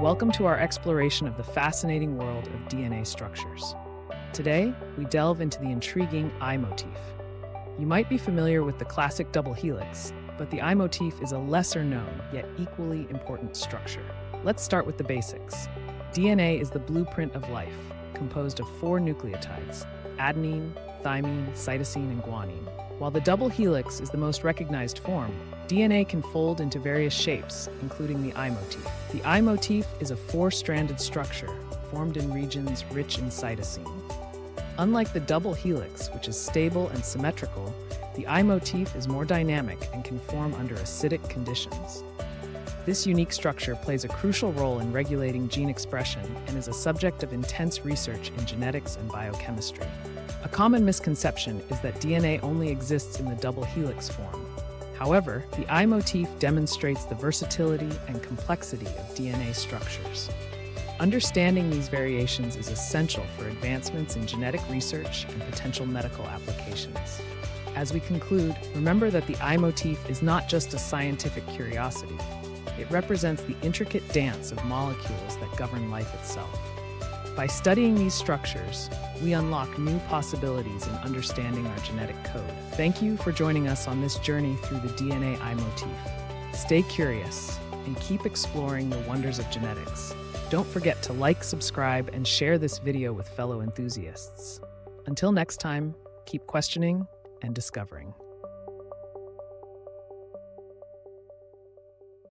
Welcome to our exploration of the fascinating world of DNA structures. Today, we delve into the intriguing I motif. You might be familiar with the classic double helix, but the I motif is a lesser known, yet equally important structure. Let's start with the basics. DNA is the blueprint of life, composed of four nucleotides adenine, thymine, cytosine, and guanine. While the double helix is the most recognized form, DNA can fold into various shapes, including the I motif. The I motif is a four stranded structure formed in regions rich in cytosine. Unlike the double helix, which is stable and symmetrical, the I motif is more dynamic and can form under acidic conditions. This unique structure plays a crucial role in regulating gene expression and is a subject of intense research in genetics and biochemistry. A common misconception is that DNA only exists in the double helix form. However, the I motif demonstrates the versatility and complexity of DNA structures. Understanding these variations is essential for advancements in genetic research and potential medical applications. As we conclude, remember that the I motif is not just a scientific curiosity. It represents the intricate dance of molecules that govern life itself. By studying these structures, we unlock new possibilities in understanding our genetic code. Thank you for joining us on this journey through the DNA I motif. Stay curious and keep exploring the wonders of genetics. Don't forget to like, subscribe, and share this video with fellow enthusiasts. Until next time, keep questioning and discovering.